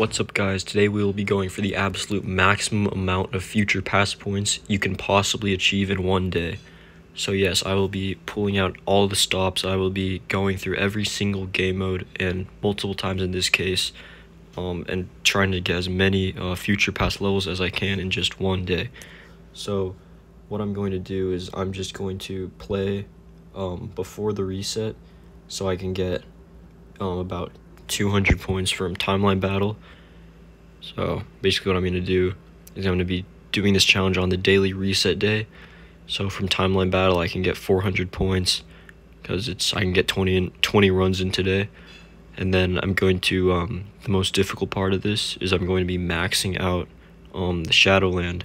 What's up guys, today we will be going for the absolute maximum amount of future pass points you can possibly achieve in one day. So yes, I will be pulling out all the stops, I will be going through every single game mode and multiple times in this case, um, and trying to get as many uh, future pass levels as I can in just one day. So what I'm going to do is I'm just going to play um, before the reset so I can get um, about 200 points from timeline battle. So basically what I'm going to do is I'm going to be doing this challenge on the daily reset day. So from timeline battle I can get 400 points because it's I can get 20 in, 20 runs in today. And then I'm going to um, the most difficult part of this is I'm going to be maxing out um, the Shadowland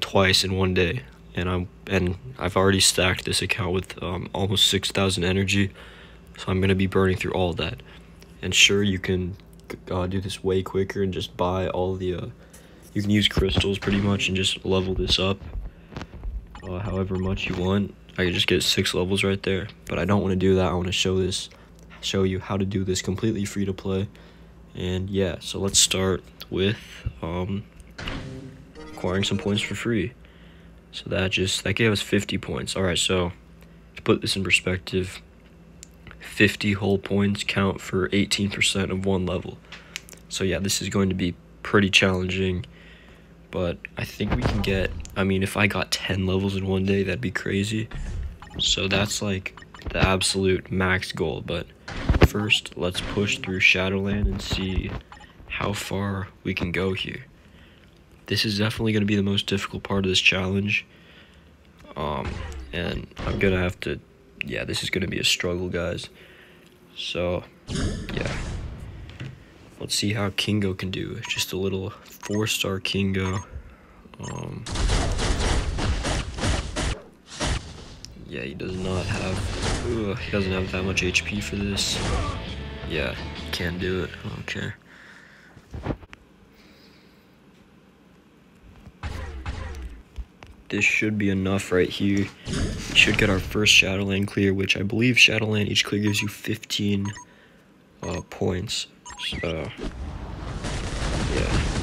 twice in one day. And I'm and I've already stacked this account with um, almost 6,000 energy. So I'm going to be burning through all that and sure you can uh, do this way quicker and just buy all the uh, you can use crystals pretty much and just level this up uh, however much you want. I can just get six levels right there but I don't want to do that. I want to show this show you how to do this completely free to play. And yeah so let's start with um, acquiring some points for free. So that just that gave us 50 points. All right so to put this in perspective 50 whole points count for 18% of one level. So yeah, this is going to be pretty challenging, but I think we can get, I mean, if I got 10 levels in one day, that'd be crazy. So that's like the absolute max goal, but first, let's push through Shadowland and see how far we can go here. This is definitely going to be the most difficult part of this challenge. Um, and I'm going to have to yeah, this is going to be a struggle, guys. So, yeah. Let's see how Kingo can do. Just a little four-star Kingo. Um, yeah, he does not have... Ugh, he doesn't have that much HP for this. Yeah, can't do it. Okay. This should be enough right here. We should get our first Shadowland clear, which I believe Shadowland each clear gives you 15 uh, points. So, yeah.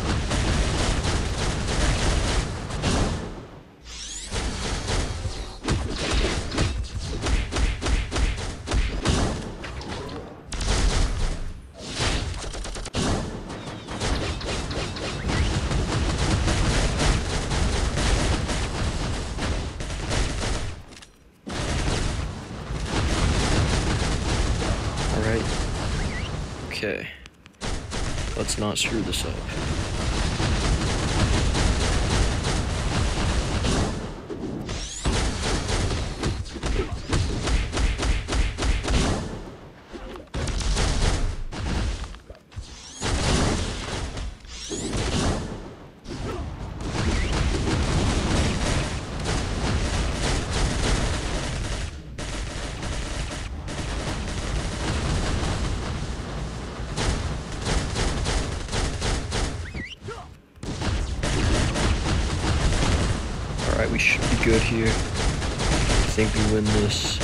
We should be good here. I think we win this.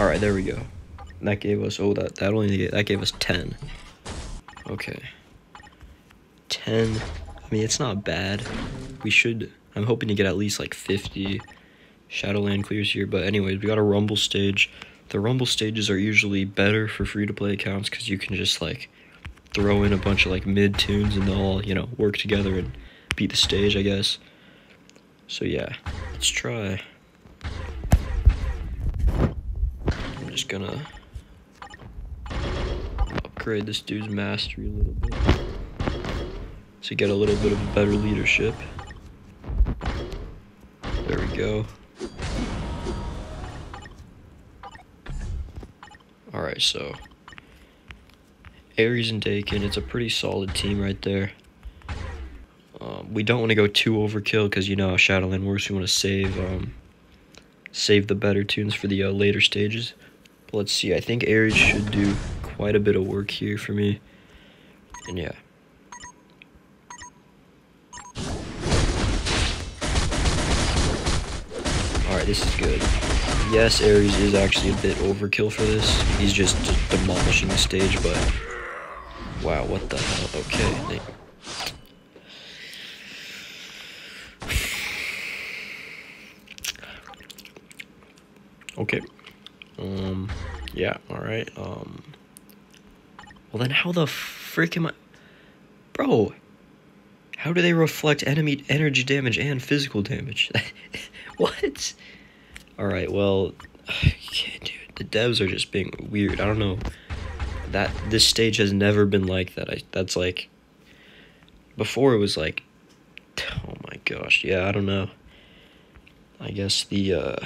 Alright, there we go. That gave us, oh, that, that only, that gave us 10. Okay. 10. I mean, it's not bad. We should, I'm hoping to get at least like 50 Shadowland clears here. But anyways, we got a Rumble stage. The Rumble stages are usually better for free-to-play accounts because you can just like throw in a bunch of like mid tunes and they'll all, you know, work together and beat the stage, I guess. So yeah, let's try. I'm just gonna upgrade this dude's mastery a little bit to get a little bit of better leadership. There we go. Alright, so Ares and Daken, it's a pretty solid team right there. Um, we don't want to go too overkill because you know how Shadowland works. We want to save um, save the better tunes for the uh, later stages. But let's see. I think Ares should do quite a bit of work here for me. And yeah. Alright, this is good. Yes, Ares is actually a bit overkill for this. He's just demolishing the stage, but Wow, what the hell? Okay. Okay. Um, yeah, alright. Um, well then how the frick am I... Bro, how do they reflect enemy energy damage and physical damage? what? Alright, well, dude, the devs are just being weird. I don't know. That, this stage has never been like that. I, that's like, before it was like, oh my gosh, yeah, I don't know. I guess the, uh,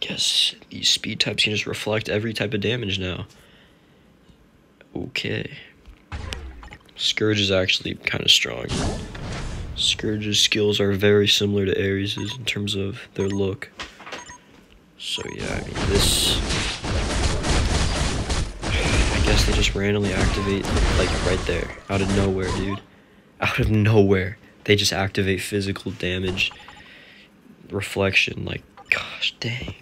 guess these speed types can just reflect every type of damage now. Okay. Scourge is actually kind of strong. Scourge's skills are very similar to Ares's in terms of their look. So yeah, I mean this I guess they just randomly activate like right there. Out of nowhere, dude. Out of nowhere. They just activate physical damage reflection, like gosh dang.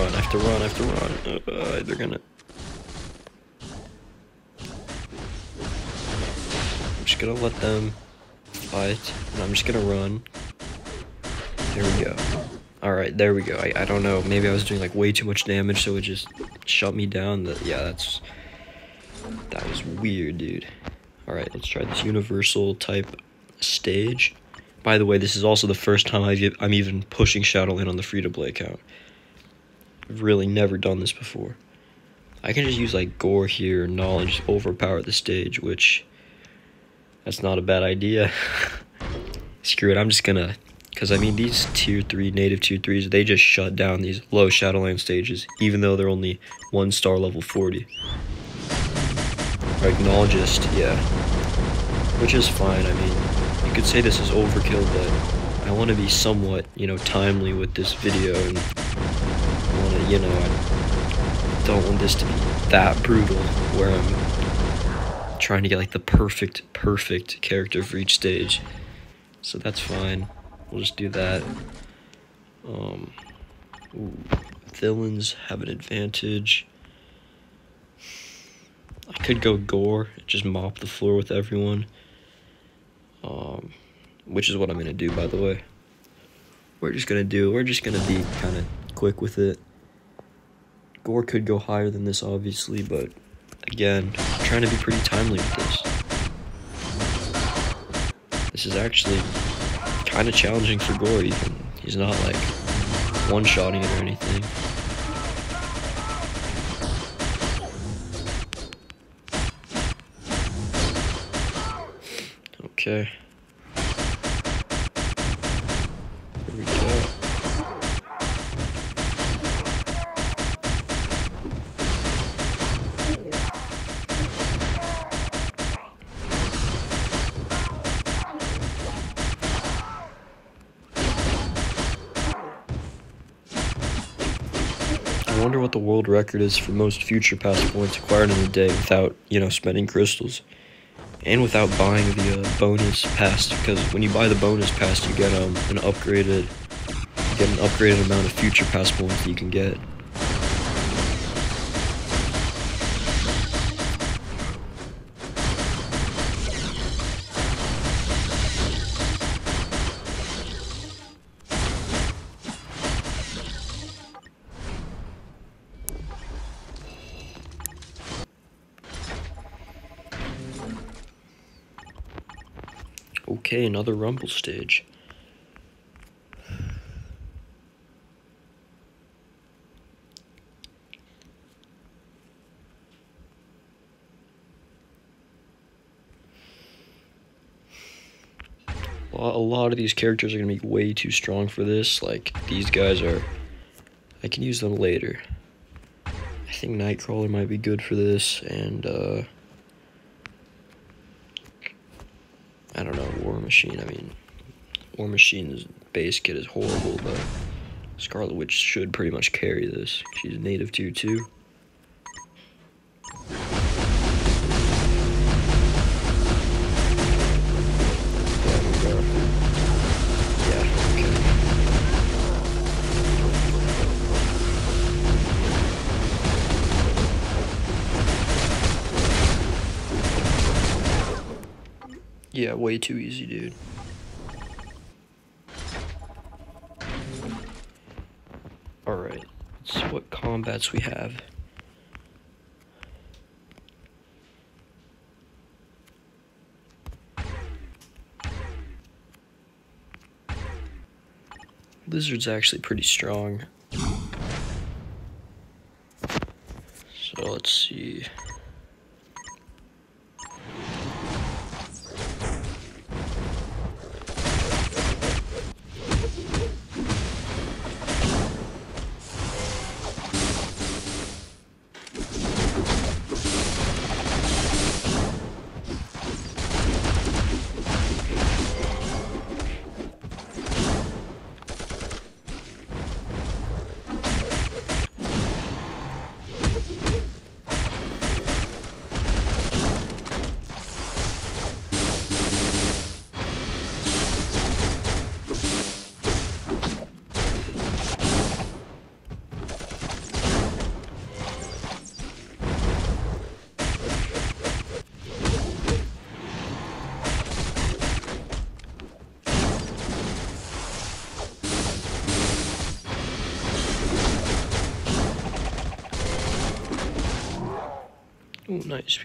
Run, I have to run, I have to run. Uh, they're gonna... I'm just gonna let them fight, and I'm just gonna run. There we go. Alright, there we go. I, I don't know, maybe I was doing like way too much damage, so it just shut me down. That Yeah, that's... That was weird, dude. Alright, let's try this universal type stage. By the way, this is also the first time i am even pushing Shadowland on the free-to-play account really never done this before. I can just use like Gorr here, knowledge, overpower the stage, which that's not a bad idea. Screw it, I'm just gonna, because I mean these tier 3, native tier 3s, they just shut down these low Shadowland stages, even though they're only 1 star level 40. Acknowledgist, yeah. Which is fine, I mean, you could say this is overkill, but I want to be somewhat, you know, timely with this video and you know, I don't want this to be that brutal where I'm trying to get like the perfect, perfect character for each stage. So that's fine. We'll just do that. Um, ooh, villains have an advantage. I could go Gorr, just mop the floor with everyone. Um, which is what I'm gonna do, by the way. We're just gonna do, we're just gonna be kind of quick with it. Gorr could go higher than this, obviously, but again, I'm trying to be pretty timely with this. This is actually kind of challenging for Gorr, even. He's not, like, one-shotting it or anything. Okay. World record is for most future pass points acquired in a day without, you know, spending crystals. And without buying the uh, bonus pass, because when you buy the bonus pass, you get um, an upgraded, you get an upgraded amount of future pass points you can get. Okay, another rumble stage. A lot of these characters are going to be way too strong for this. Like, these guys are... I can use them later. I think Nightcrawler might be good for this, and, uh... I don't know, War Machine. I mean, War Machine's base kit is horrible, but Scarlet Witch should pretty much carry this. She's native tier 2. Yeah, way too easy, dude. Alright, let's see what combats we have. Lizard's actually pretty strong.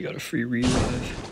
Got a free revive.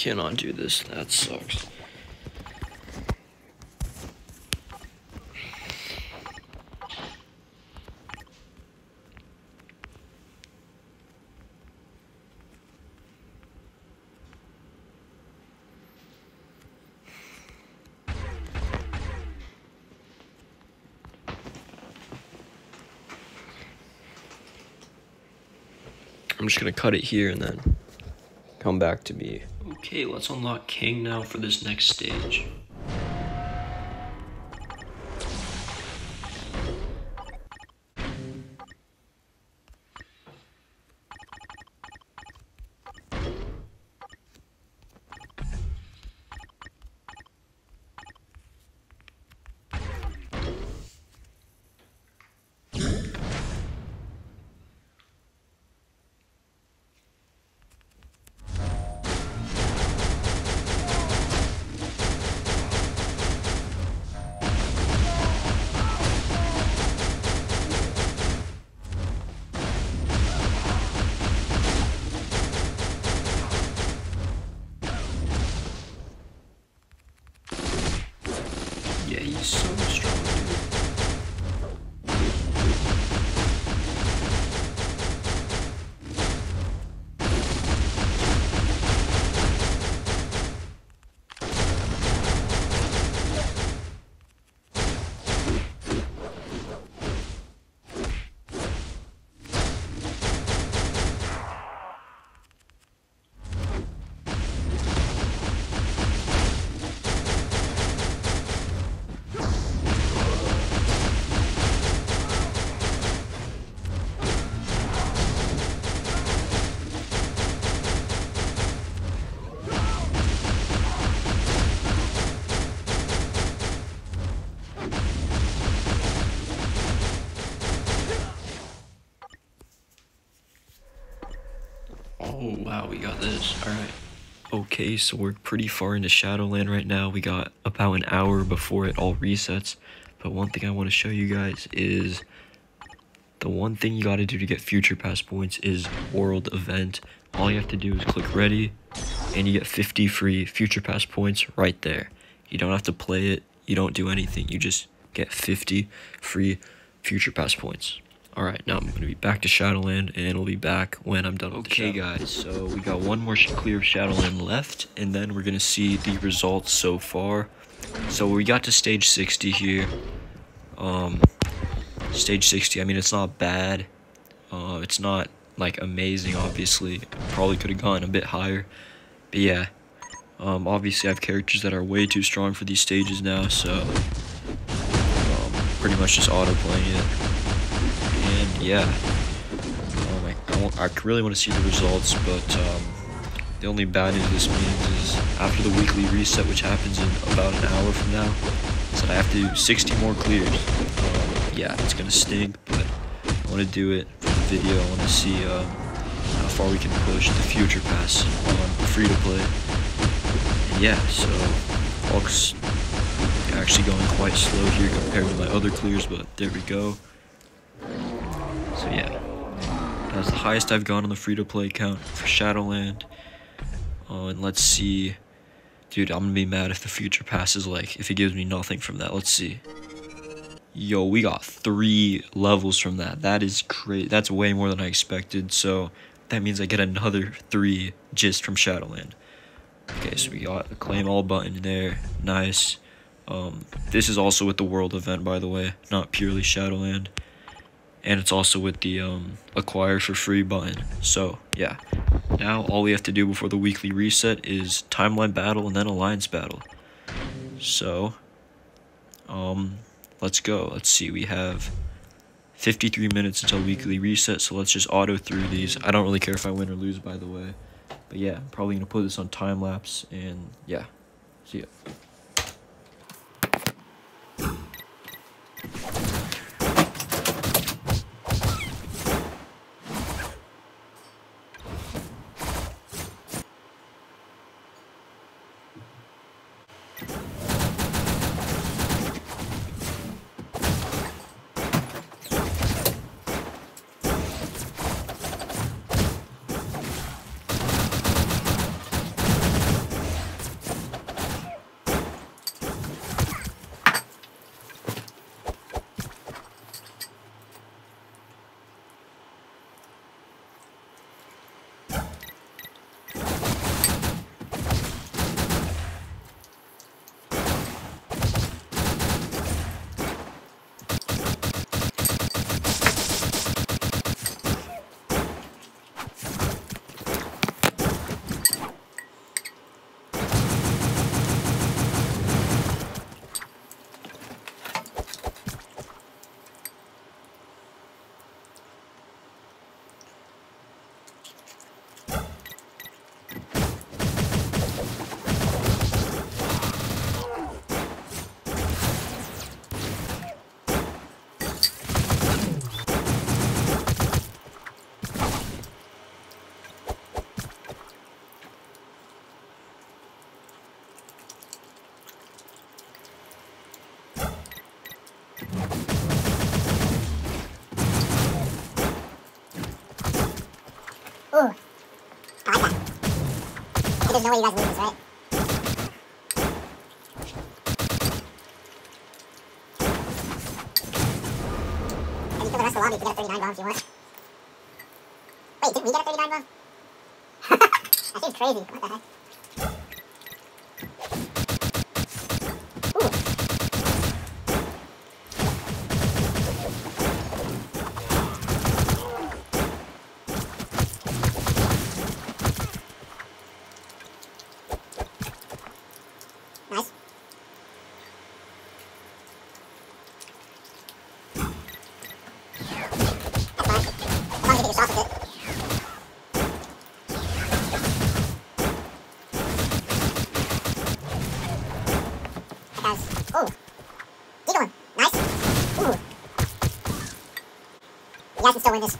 Cannot do this. That sucks. I'm just gonna cut it here and then come back to me. Okay, let's unlock King now for this next stage. We got this. Alright. Okay, so we're pretty far into Shadowland right now. We got about an hour before it all resets. But one thing I want to show you guys is the one thing you got to do to get future pass points is world event. All you have to do is click ready and you get 50 free future pass points right there. You don't have to play it. You don't do anything. You just get 50 free future pass points. Alright, now I'm going to be back to Shadowland, and we'll be back when I'm done with Okay, guys, so we got one more clear of Shadowland left, and then we're going to see the results so far. So we got to stage 60 here. Um, stage 60, I mean, it's not bad. Uh, it's not, like, amazing, obviously. Probably could have gone a bit higher. But yeah, Um, obviously, I have characters that are way too strong for these stages now, so um, pretty much just auto playing it. Yeah, um, I, I, I really want to see the results, but um, the only bad news this means is after the weekly reset, which happens in about an hour from now, is that I have to do 60 more clears. Um, yeah, it's gonna stink, but I want to do it for the video. I want to see um, how far we can push the future pass on free to play. Yeah, so Hulk's actually going quite slow here compared to my other clears, but there we go. Yeah, that's the highest I've gone on the free to play account for Shadowland. Uh, and let's see. Dude, I'm gonna be mad if the future passes like if it gives me nothing from that. Let's see. Yo, we got three levels from that. That is great. That's way more than I expected. So that means I get another three just from Shadowland. Okay, so we got a claim all button there. Nice. Um, this is also with the world event, by the way, not purely Shadowland. And it's also with the um, acquire for free button. So, yeah. Now, all we have to do before the weekly reset is timeline battle and then alliance battle. So, um, let's go. Let's see, we have 53 minutes until weekly reset, so let's just auto through these. I don't really care if I win or lose, by the way. But yeah, I'm probably going to put this on time lapse, and yeah, see ya. There's no way you guys this, right? Kill the rest of the lobby get a 39 bomb if you want. Wait, did we get a 39 bomb? that seems crazy. What the heck? Oh. Eagle one. Nice. Ooh. You guys can still win this.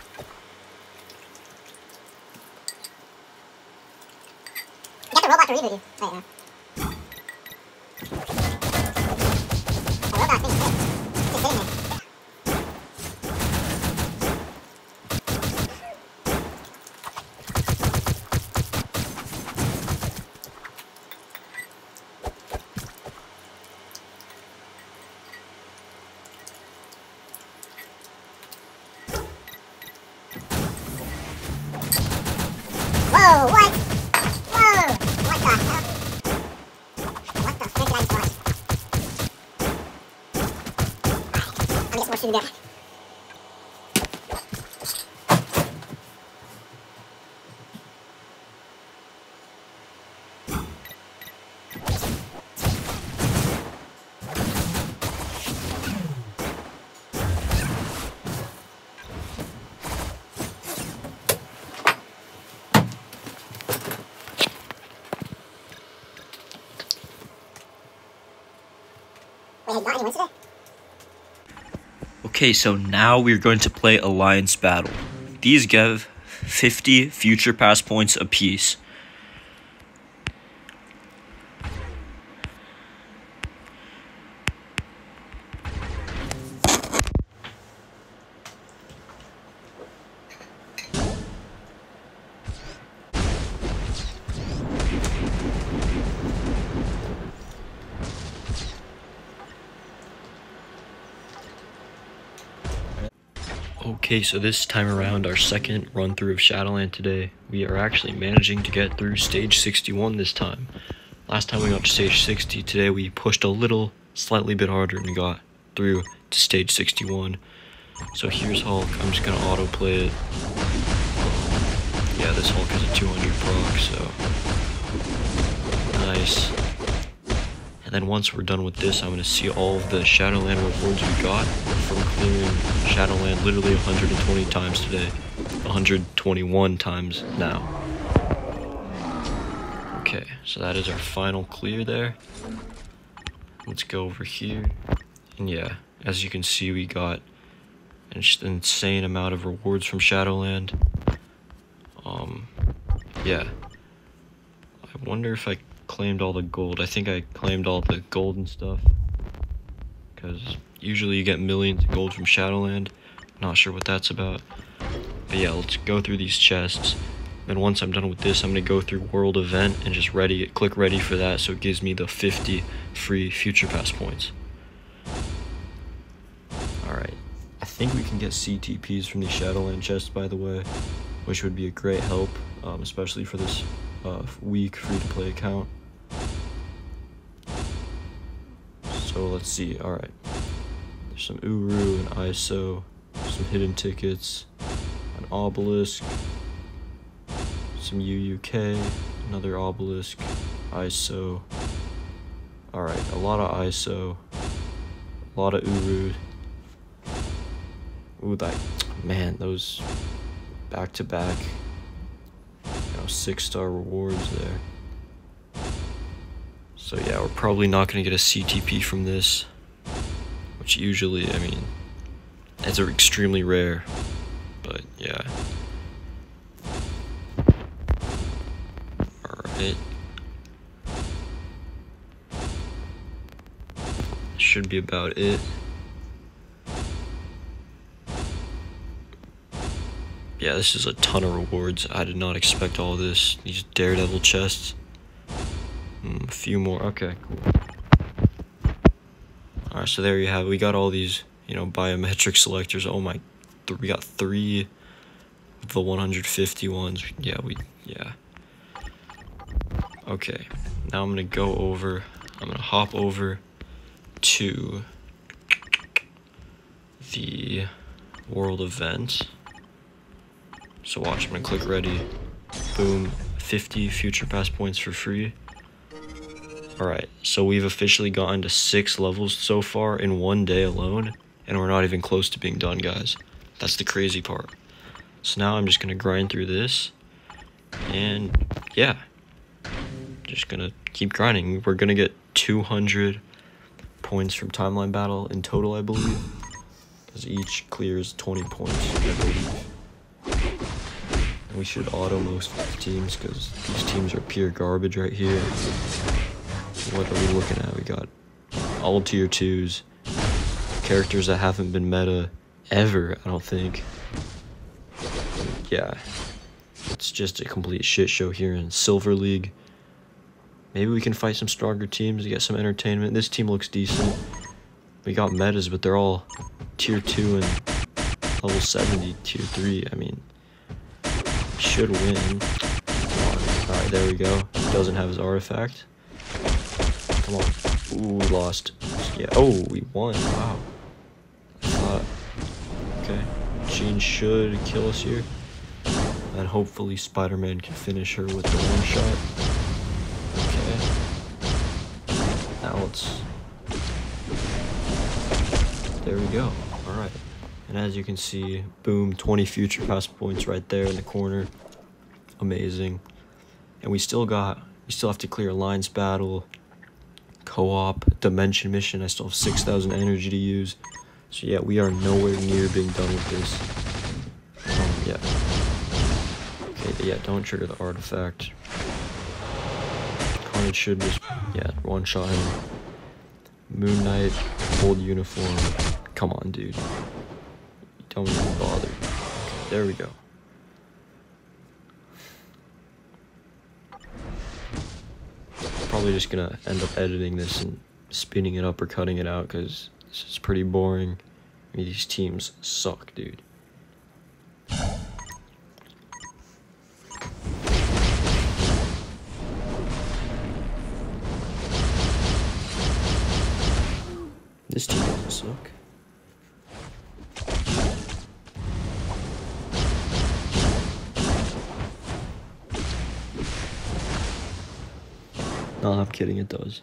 Got the robot to reboot you. Wait, no. Okay, so now we're going to play Alliance Battle. These give 50 future pass points apiece. Okay, so this time around, our second run through of Shadowland today, we are actually managing to get through stage 61 this time. Last time we got to stage 60, today we pushed a little, slightly bit harder and we got through to stage 61. So here's Hulk, I'm just gonna autoplay it. Yeah, this Hulk has a 200 proc, so nice. And then once we're done with this, I'm going to see all of the Shadowland rewards we got from clearing Shadowland literally 120 times today. 121 times now. Okay, so that is our final clear there. Let's go over here. And yeah, as you can see, we got an insane amount of rewards from Shadowland. Um, yeah. I wonder if I claimed all the gold. I think I claimed all the gold and stuff. Because usually you get millions of gold from Shadowland. Not sure what that's about. But yeah, let's go through these chests. Then once I'm done with this, I'm going to go through World Event and just ready, click ready for that so it gives me the 50 free Future Pass points. Alright. I think we can get CTPs from the Shadowland chests, by the way, which would be a great help, um, especially for this uh, week free-to-play account. So let's see. All right. There's some Uru and ISO, some hidden tickets, an obelisk, some UUK, another obelisk, ISO. All right, a lot of ISO, a lot of Uru. Ooh, that man, those back to back, you know, six star rewards there. So yeah, we're probably not going to get a CTP from this, which usually, I mean, it's extremely rare, but yeah. Alright. Should be about it. Yeah, this is a ton of rewards. I did not expect all this. These Daredevil chests. Mm, a few more. Okay, cool. Alright, so there you have it. We got all these, you know, biometric selectors. Oh my, we got three of the 150 ones. Yeah, we, yeah. Okay, now I'm gonna go over, I'm gonna hop over to the world event. So watch, I'm gonna click ready. Boom, 50 future pass points for free. Alright, so we've officially gotten to six levels so far in one day alone, and we're not even close to being done, guys. That's the crazy part. So now I'm just going to grind through this, and yeah, just going to keep grinding. We're going to get 200 points from Timeline Battle in total, I believe, because each clears 20 points. And we should auto most teams, because these teams are pure garbage right here. What are we looking at? We got all tier twos, characters that haven't been meta ever, I don't think. Yeah, it's just a complete shit show here in Silver League. Maybe we can fight some stronger teams to get some entertainment. This team looks decent. We got metas, but they're all tier 2 and level 70, tier 3. I mean, should win. Alright, there we go. Doesn't have his artifact. Come on. Ooh, we lost. Yeah. Oh, we won. Wow. Thought. Okay. Jean should kill us here. And hopefully Spider-Man can finish her with the one shot. Okay. Now let's... There we go. Alright. And as you can see, boom, 20 future pass points right there in the corner. Amazing. And we still got, we still have to clear Alliance Battle, co-op dimension mission. I still have 6,000 energy to use. So yeah, we are nowhere near being done with this. Um, yeah. Okay, yeah, don't trigger the artifact. Carnage should just, yeah, one-shot him. Moon Knight, old uniform. Come on, dude. Don't even bother. There we go. Probably just gonna end up editing this and spinning it up or cutting it out because this is pretty boring. I mean, these teams suck, dude. This team doesn't suck. No, I'm kidding, it does.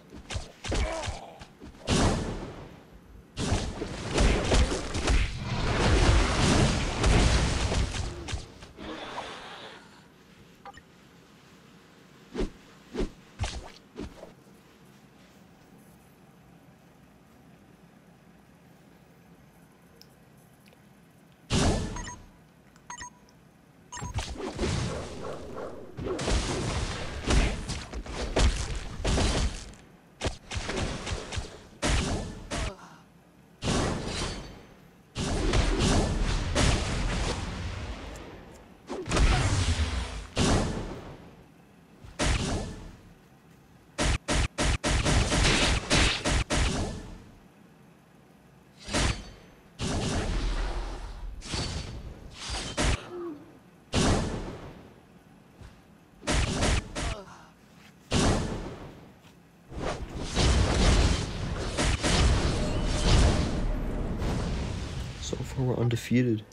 Undefeated.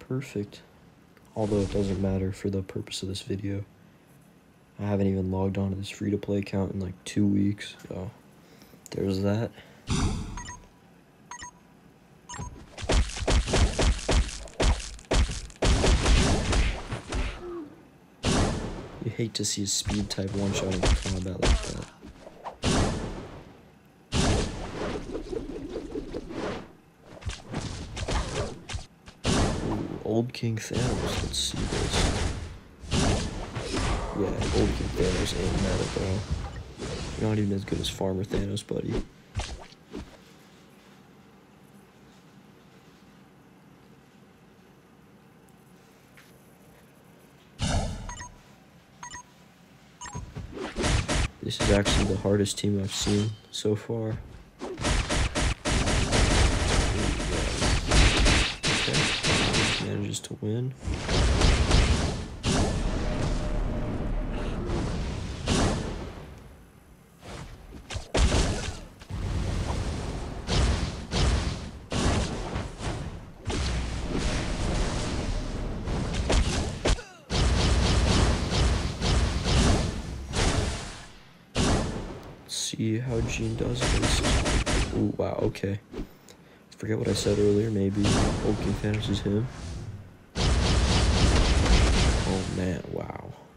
Perfect. Although it doesn't matter for the purpose of this video. I haven't even logged on to this free-to-play account in like two weeks, so there's that. You hate to see a speed type one-shot in combat like that. Ooh, old King Thanos, let's see this. Yeah, old King Thanos ain't meta, bro. You're not even as good as Farmer Thanos, buddy. This is actually the hardest team I've seen so far. Okay, win. See how Jean does this. Ooh, wow, okay. Forget what I said earlier, maybe Old King Thanos is him. Oh man, wow. Wow.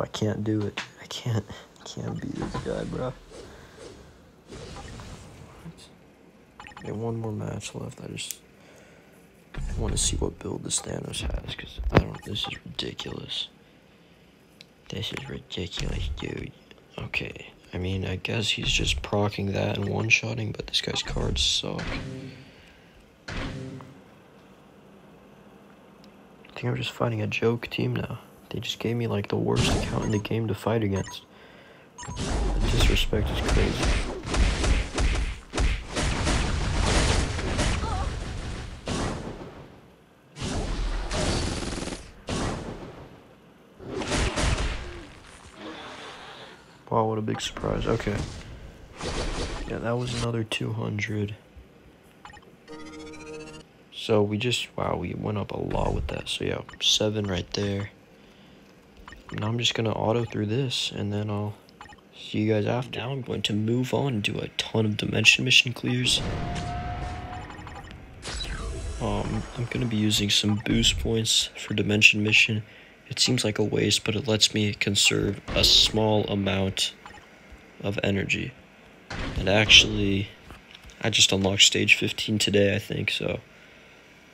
I can't do it. I can't. I can't beat this guy, bro. Okay, one more match left. I just want to see what build this Thanos has, because I don't. This is ridiculous. This is ridiculous, dude. Okay. I mean, I guess he's just procking that and one-shotting, but this guy's cards suck. I think I'm just fighting a joke team now. They just gave me like the worst account in the game to fight against. The disrespect is crazy. Wow, what a big surprise. Okay. Yeah, that was another 200. So we just, wow, we went up a lot with that. So yeah, seven right there. Now I'm just going to auto through this and then I'll see you guys after. Now I'm going to move on and do a ton of dimension mission clears. Um, I'm going to be using some boost points for dimension mission. It seems like a waste, but it lets me conserve a small amount of energy. And actually, I just unlocked stage 15 today, I think, so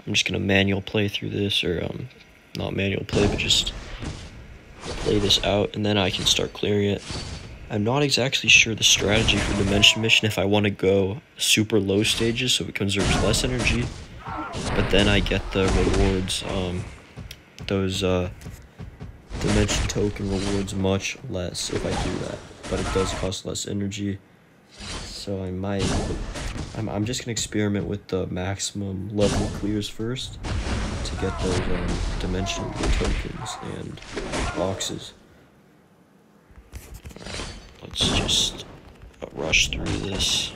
I'm just going to manual play through this, or um, not manual play, but just play this out, and then I can start clearing it. I'm not exactly sure the strategy for Dimension Mission if I want to go super low stages so it conserves less energy, but then I get the rewards, um, those, uh, dimension token rewards much less if I do that, but it does cost less energy. So I might, I'm, I'm just gonna experiment with the maximum level clears first to get those um, dimension tokens and boxes. Alright, let's just rush through this.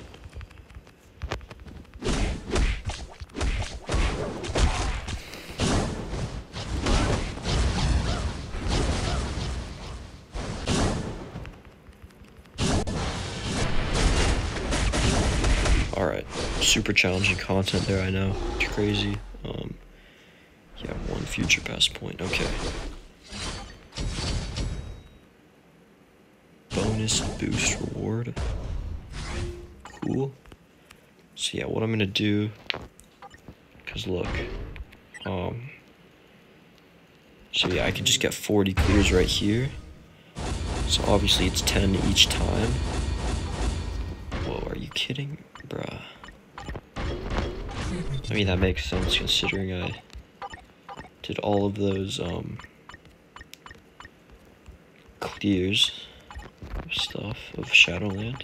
Alright, super challenging content there, I know. It's crazy. Um, yeah, one future pass point, okay. Bonus boost reward. Cool. So yeah, what I'm gonna do, cause look, um, so yeah, I can just get 40 clears right here. So obviously it's 10 each time. Whoa, are you kidding? Bruh. I mean, that makes sense considering I did all of those, um, clears stuff of Shadowland.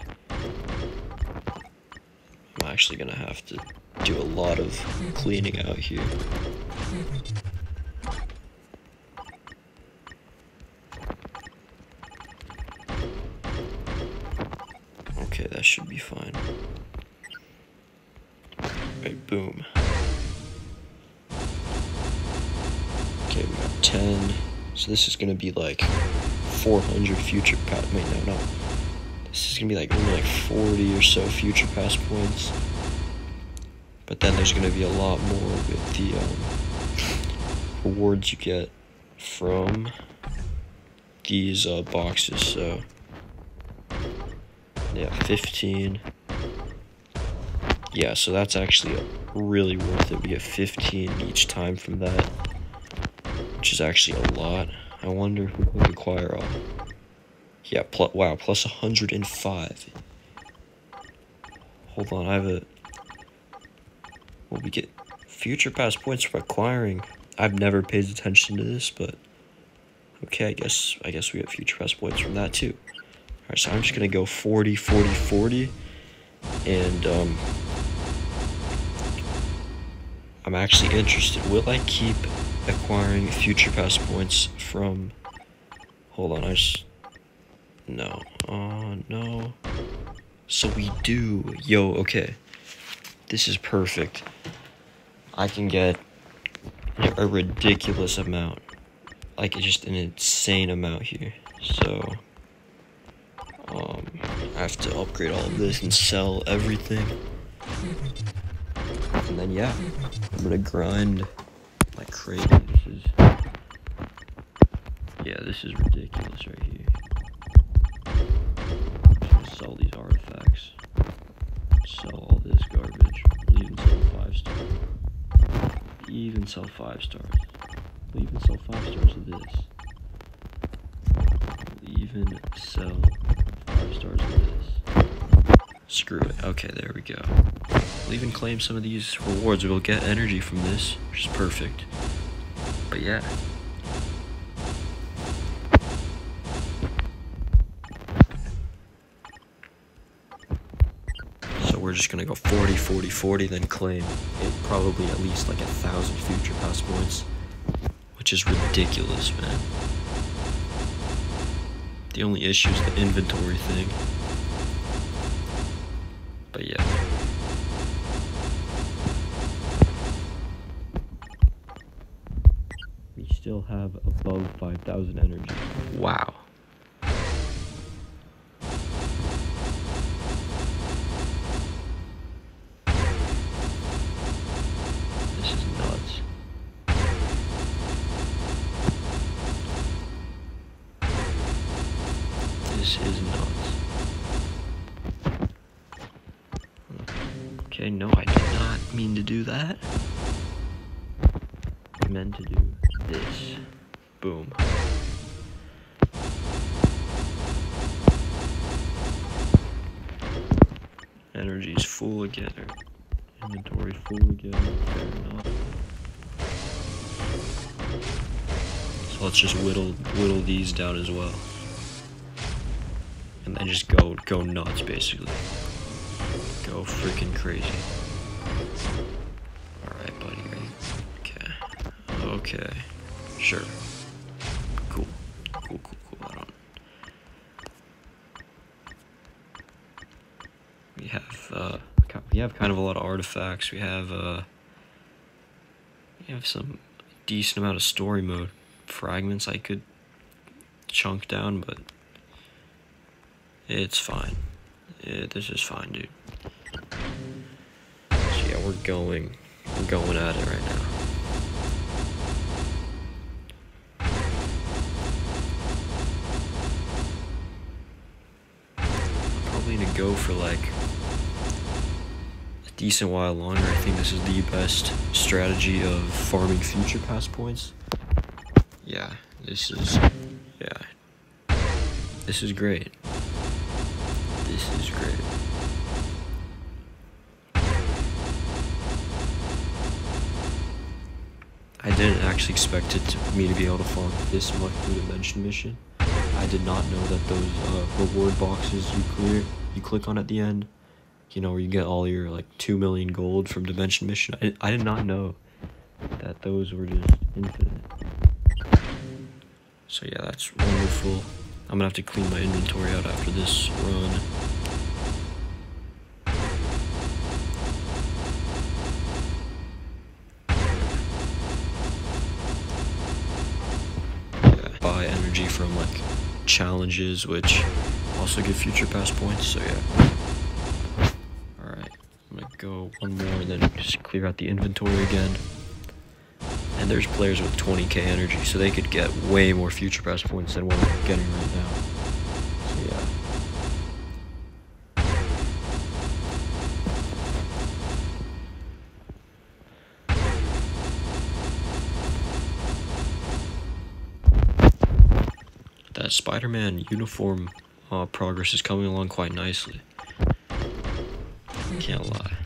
I'm actually gonna have to do a lot of cleaning out here. Okay, that should be fine. Right, boom. Okay, we got 10. So this is gonna be like 400 future pass. Wait, no, no. This is gonna be like only like 40 or so future pass points. But then there's gonna be a lot more with the um, rewards you get from these uh, boxes. So yeah, 15. Yeah, so that's actually really worth it. We get 15 each time from that, which is actually a lot. I wonder who would acquire all. Yeah, pl wow, plus 105. Hold on, I have a... Well, we get future pass points for acquiring. I've never paid attention to this, but... Okay, I guess I guess we get future pass points from that too. Alright, so I'm just gonna go 40, 40, 40. And, um... I'm actually interested. Will I keep acquiring future pass points from... Hold on, I just... No. Oh, no. So we do. Yo, okay. This is perfect. I can get a ridiculous amount. Like, just an insane amount here. So... Um, I have to upgrade all of this and sell everything. And then, yeah, I'm gonna grind like crazy. This is, Yeah, this is ridiculous right here. Sell these artifacts. Sell all this garbage. We'll even sell five stars. Even sell five stars. We'll even sell five stars of this. We'll even sell five stars of this. Screw it. Okay, there we go. We'll even claim some of these rewards. We'll get energy from this, which is perfect. But yeah. So we're just gonna go 40, 40, 40, then claim it probably at least like a thousand future pass points. Which is ridiculous, man. The only issue is the inventory thing. But yeah. We still have above 5,000 energy. Wow. Let's just whittle whittle these down as well. And then just go go nuts basically. Go freaking crazy. Alright, buddy, ready? Okay. Okay. Sure. Cool. Cool, cool, cool. I don't. We have, uh, we have kind of a lot of artifacts. We have, uh, we have some decent amount of story mode fragments I could chunk down, but it's fine. Yeah, this is fine, dude. So yeah, we're going, we're going at it right now. Probably gonna go for like a decent while longer. I think this is the best strategy of farming future pass points. Yeah, this is, yeah, this is great. This is great. I didn't actually expect it to, me to be able to farm this much through Dimension Mission. I did not know that those uh, reward boxes you clear, you click on at the end, you know, where you get all your like 2 million gold from Dimension Mission. I, I did not know that those were just infinite. So yeah, that's wonderful. I'm gonna have to clean my inventory out after this run. Buy energy from like challenges, which also give future pass points. So yeah. All right, I'm gonna go one more and then just clear out the inventory again. And there's players with 20k energy, so they could get way more future pass points than what I'm getting right now. So yeah. That Spider-Man uniform uh, progress is coming along quite nicely. Can't lie.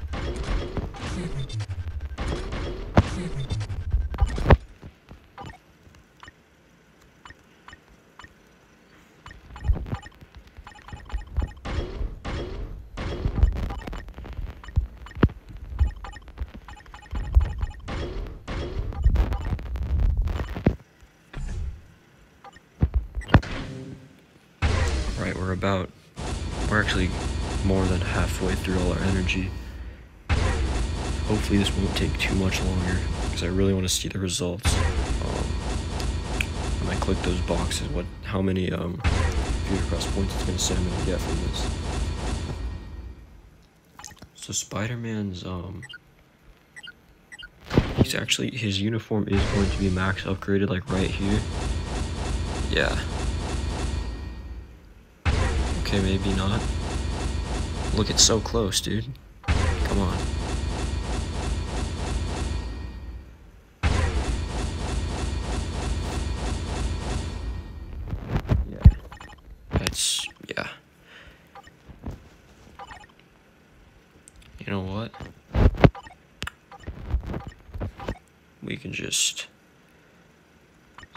About, we're actually more than halfway through all our energy. Hopefully this won't take too much longer, because I really want to see the results. Um, when I click those boxes, what, how many um, future pass points it's gonna say I'm gonna get from this. So Spider-Man's um, he's actually his uniform is going to be max upgraded like right here. Yeah. Okay, maybe not. Look, it's so close, dude. Come on. Yeah. That's, yeah. You know what? We can just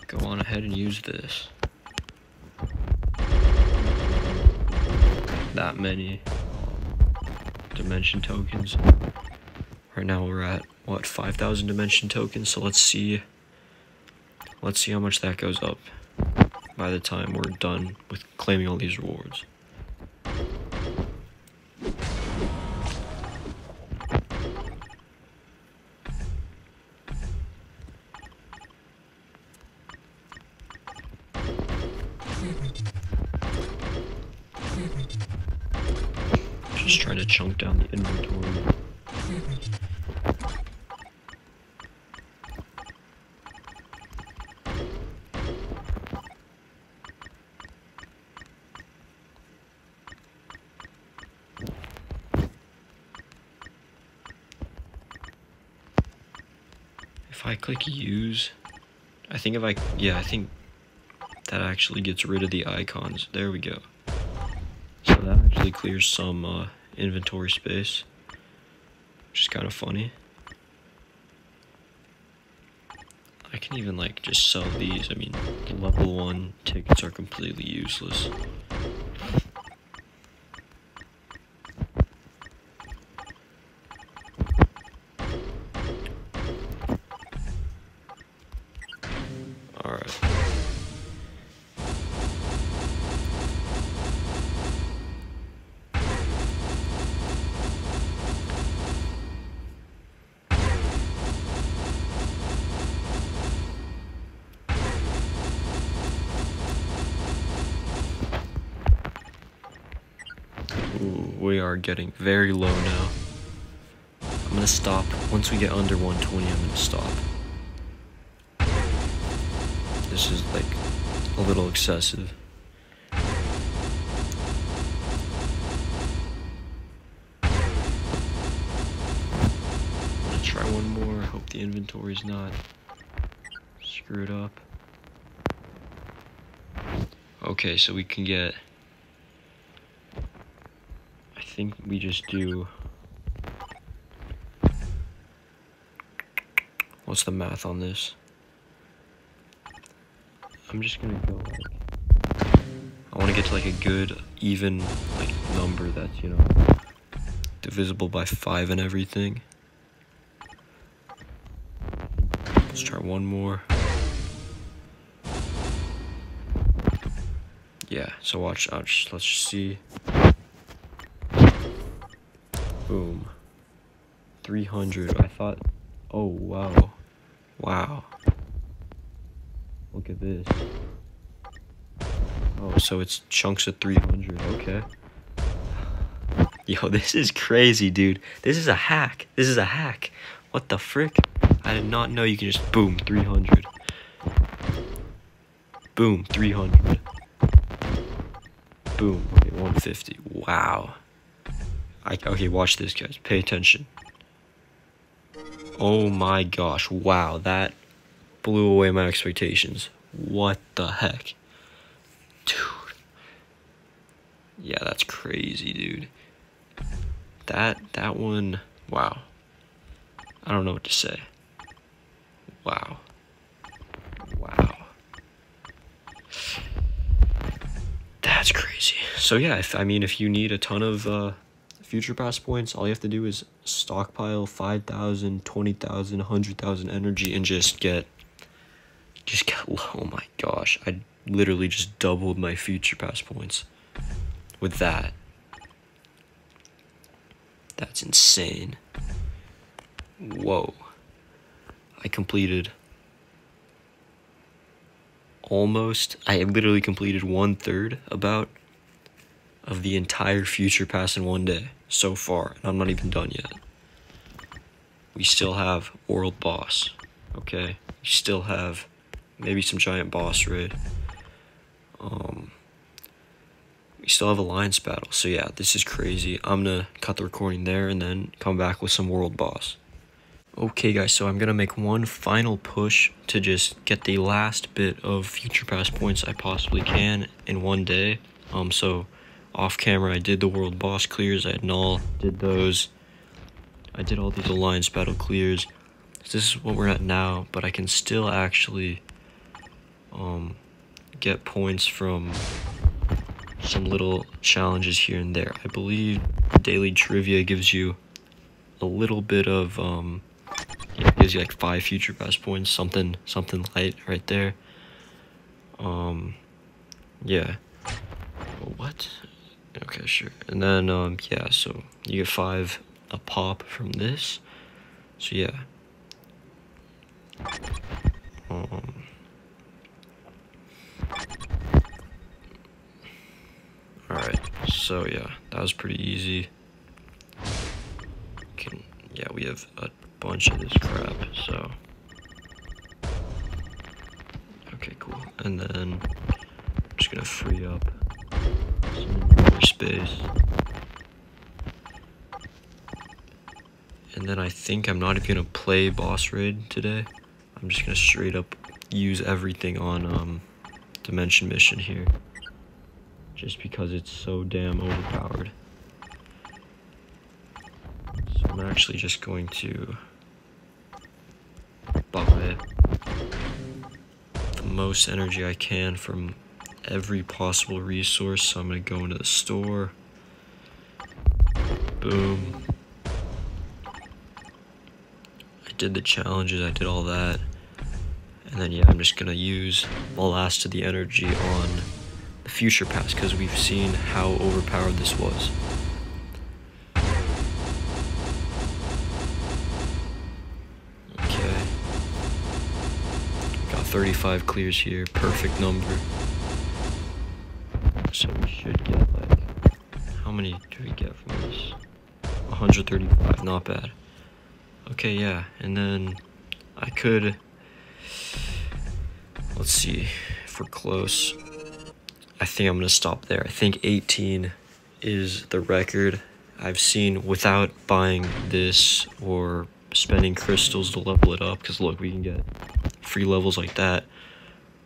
go on ahead and use this. That many dimension tokens. Right now we're at what 5,000 dimension tokens. So let's see. Let's see how much that goes up by the time we're done with claiming all these rewards. Just trying to chunk down the inventory. If I click use, I think if I, yeah, I think that actually gets rid of the icons. There we go. Actually clears some uh, inventory space, which is kind of funny. I can even like just sell these. I mean, level one tickets are completely useless. Getting very low now. I'm gonna stop. Once we get under 120, I'm gonna stop. This is like a little excessive. I'm gonna try one more. Hope the inventory's not screwed up. Okay, so we can get. Think we just do. What's the math on this? I'm just gonna go like. I want to get to like a good, even like number that's you know divisible by five and everything. Let's try one more. Yeah. So watch. I'll just, let's just see. Boom. 300. I thought. Oh wow. Wow. Look at this. Oh, so it's chunks of 300. Okay. Yo, this is crazy, dude. This is a hack. This is a hack. What the frick? I did not know you can just boom 300. Boom 300. Boom. Okay, 150. Wow. I, okay, watch this, guys. Pay attention. Oh my gosh. Wow, that blew away my expectations. What the heck? Dude. Yeah, that's crazy, dude. That that one, wow. I don't know what to say. Wow. Wow. That's crazy. So yeah, if I mean if you need a ton of uh future pass points, all you have to do is stockpile 5,000, 20,000, 100,000 energy and just get just get oh my gosh. I literally just doubled my future pass points with that. That's insane. Whoa. I completed almost i literally completed one third about of the entire future pass in one day so far and i'm not even done yet we still have world boss okay we still have maybe some giant boss raid. Um, we still have alliance battle. So yeah, this is crazy. I'm gonna cut the recording there and then come back with some world boss. Okay guys, so I'm gonna make one final push to just get the last bit of future pass points I possibly can in one day. Um, so off camera I did the world boss clears, I had Knull, did those. I did all these alliance battle clears. So this is what we're at now, but I can still actually um get points from some little challenges here and there. I believe daily trivia gives you a little bit of um it gives you like five future pass points, something something light right there. Um yeah. What? Okay, sure. And then um yeah, so you get five a pop from this. So yeah. Um Alright, so yeah, that was pretty easy. Can yeah, we have a bunch of this crap, so Okay, cool. And then I'm just gonna free up space. And then I think I'm not even gonna play boss raid today. I'm just gonna straight up use everything on um dimension mission here just because it's so damn overpowered. So I'm actually just going to buy the most energy I can from every possible resource. So I'm to go into the store. Boom. I did the challenges, I did all that. And then yeah, I'm just gonna use the last of the energy on the future pass because we've seen how overpowered this was. Okay. Got 35 clears here, perfect number. So we should get like, how many do we get from this? 135, not bad. Okay, yeah, and then I could, let's see we're close. I think I'm to stop there. I think 18 is the record I've seen without buying this or spending crystals to level it up. Because look, we can get free levels like that.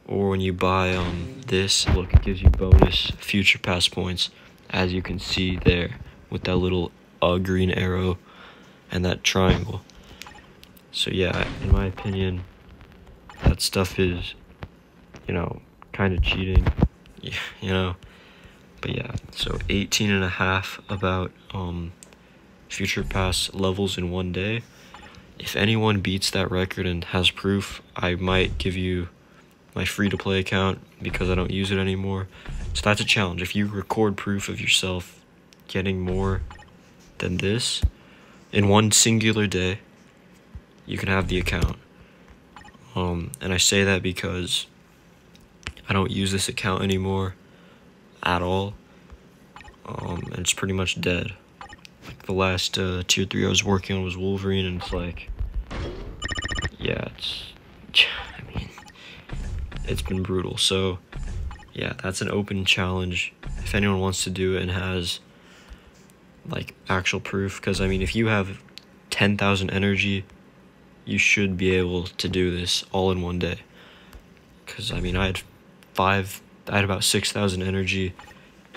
Or when you buy um this, look, it gives you bonus future pass points. As you can see there with that little uh, green arrow and that triangle. So yeah, in my opinion, that stuff is, you know, kind of cheating you know but yeah so 18 and a half about um future pass levels in one day if anyone beats that record and has proof i might give you my free to play account because i don't use it anymore so that's a challenge if you record proof of yourself getting more than this in one singular day you can have the account um and i say that because I don't use this account anymore at all. Um, and it's pretty much dead. Like the last uh, tier 3 I was working on was Wolverine, and it's like, yeah, it's, it's been brutal. So, yeah, that's an open challenge. If anyone wants to do it and has, like, actual proof, because, I mean, if you have 10,000 energy, you should be able to do this all in one day. Because, I mean, I had five I had about 6,000 energy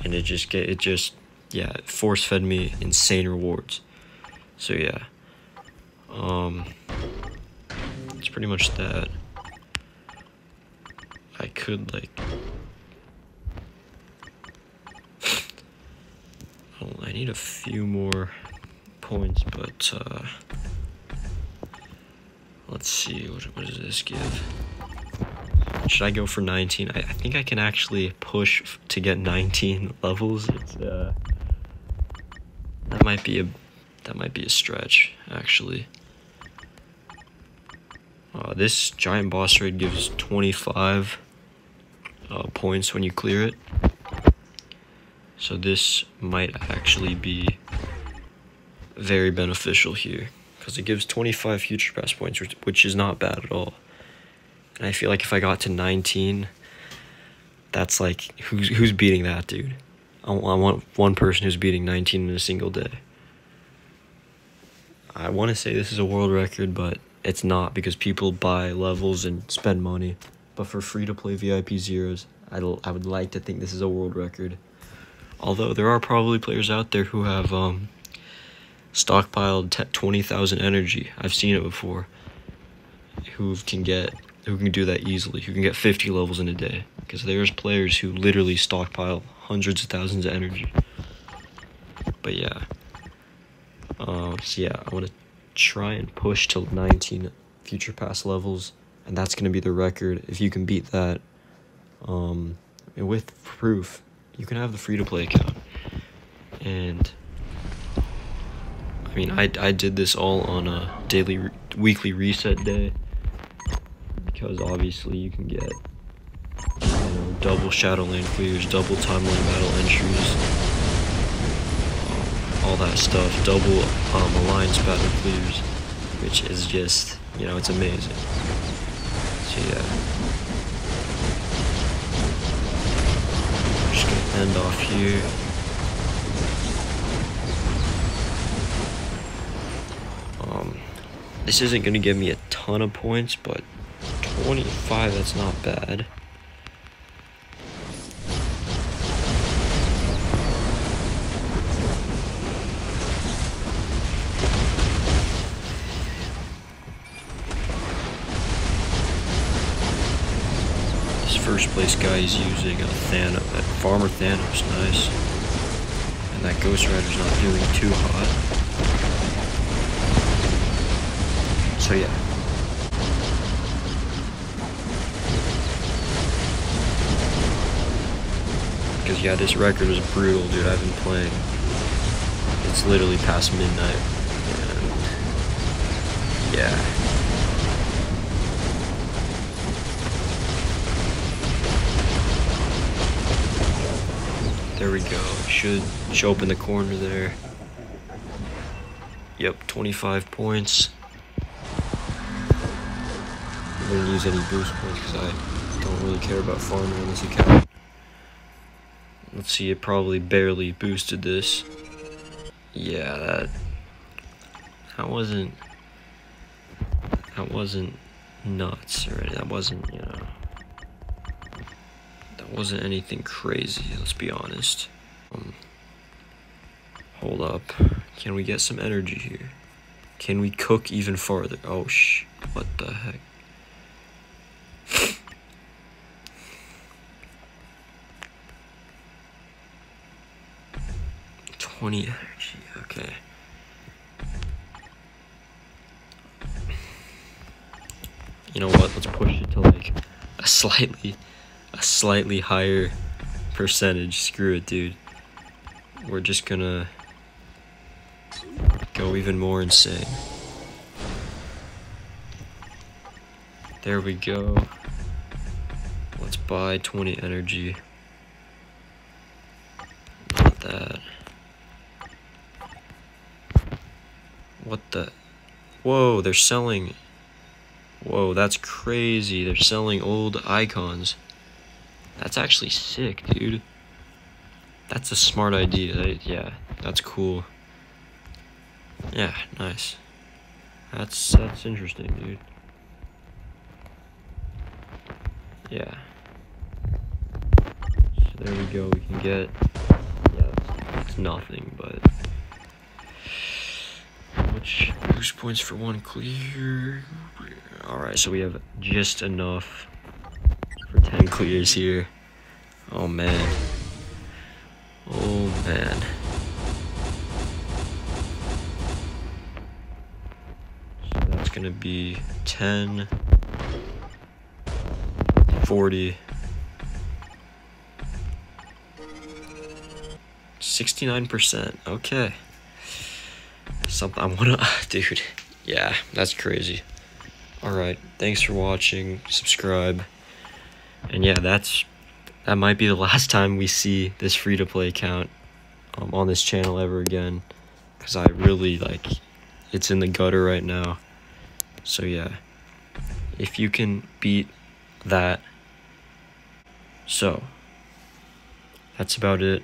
and it just get it just yeah force fed me insane rewards so yeah um it's pretty much that I could like I need a few more points but uh let's see what, what does this give should I go for 19? I, I think I can actually push to get 19 levels. It's, uh, that might be a that might be a stretch actually. Uh, this giant boss raid gives 25 uh, points when you clear it. So this might actually be very beneficial here because it gives 25 future pass points, which is not bad at all. And I feel like if I got to 19, That's like who's who's beating that, dude? I, I want one person who's beating 19 in a single day. I want to say this is a world record, but it's not because people buy levels and spend money. But for free to play VIP zeros, I I would like to think this is a world record. Although there are probably players out there who have um, stockpiled 20,000 energy. I've seen it before. Who can get who can do that easily? Who can get 50 levels in a day? Because there's players who literally stockpile hundreds of thousands of energy. But yeah. Uh, so yeah, I want to try and push to 19 future pass levels, and that's going to be the record. If you can beat that, um, with proof, you can have the free to play account. And I mean, I, I did this all on a daily, weekly reset day because obviously you can get you know, double Shadowland clears, double Timeline Battle entries, all that stuff, double um, Alliance Battle clears, which is just, you know, it's amazing. So yeah. just gonna end off here. Um, this isn't gonna give me a ton of points, but 25, that's not bad. This first place guy is using a Thanos, that uh, Farmer Thanos, nice. And that Ghost Rider's not doing too hot. So yeah. Because, yeah, this record was brutal, dude. I've been playing. It's literally past midnight. And, yeah. There we go. Should show up in the corner there. Yep, 25 points. I didn't use any boost points because I don't really care about farming on this account. Let's see, it probably barely boosted this. Yeah, that that wasn't that wasn't nuts, right? That wasn't, you know, wasn't anything crazy. Let's be honest. Um, hold up, can we get some energy here? Can we cook even farther? Oh sh! What the heck? 20 energy, okay. You know what, let's push it to like a slightly, a slightly higher percentage. Screw it, dude. We're just gonna go even more insane. There we go. Let's buy 20 energy. Not that. What the? Whoa, they're selling. Whoa, that's crazy. They're selling old icons. That's actually sick, dude. That's a smart idea. yeah, that's cool. Yeah, nice. That's that's interesting, dude. Yeah. So there we go. We can get. Yeah, it's, it's nothing, but Which boost points for one clear. Alright, so we have just enough for 10 clears here. Oh man. Oh man. So that's gonna be 10, 40, 69%. Okay something I wanna, dude. Yeah, that's crazy. Alright, thanks for watching, subscribe. And yeah, that's, that might be the last time we see this free-to-play account um, on this channel ever again. Because I really, like, it's in the gutter right now. So yeah, if you can beat that, so, that's about it.